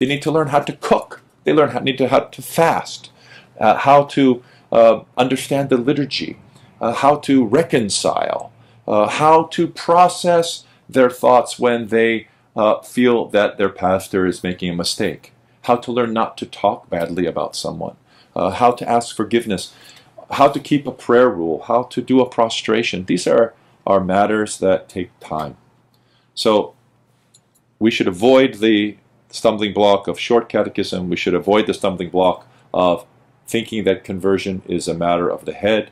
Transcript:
They need to learn how to cook. They learn how, need to how to fast, uh, how to uh, understand the liturgy, uh, how to reconcile, uh, how to process their thoughts when they uh, feel that their pastor is making a mistake, how to learn not to talk badly about someone, uh, how to ask forgiveness, how to keep a prayer rule, how to do a prostration. These are, are matters that take time. So we should avoid the stumbling block of short catechism. We should avoid the stumbling block of thinking that conversion is a matter of the head